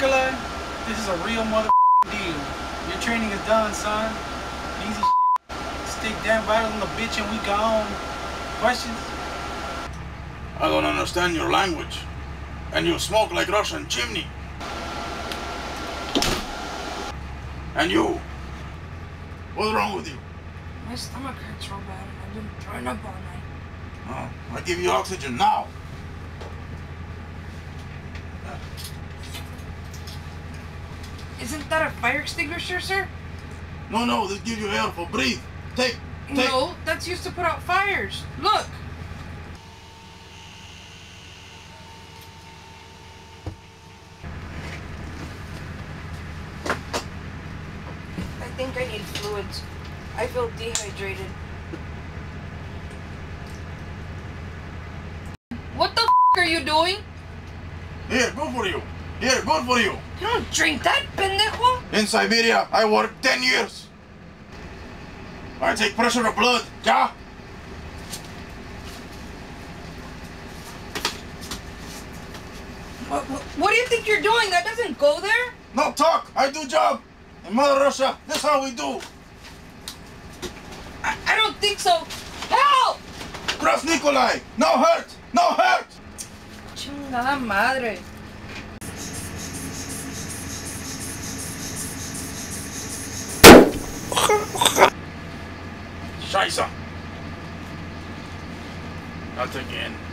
Nikolai, this is a real motherfucking deal. Your training is done, son. Easy. Stick damn vital in the bitch and we gone. Questions? I don't understand your language. And you smoke like Russian chimney. And you, what's wrong with you? My stomach hurts real bad and I've been throwing up all night. Oh, I give you oxygen now. Isn't that a fire extinguisher, sir? No, no, this gives you air for breathe. Take, take. No, that's used to put out fires. Look. I think I need fluids. I feel dehydrated. What the f are you doing? Here, go for you. Here, good for you. You don't drink that, pendejo. In Siberia, I worked 10 years. I take pressure of blood, yeah? What, what, what do you think you're doing? That doesn't go there. No talk, I do job. In Mother Russia, this how we do. I, I don't think so. Help! Trust Nikolai, no hurt, no hurt. Chingada madre. Scheiße. Not again.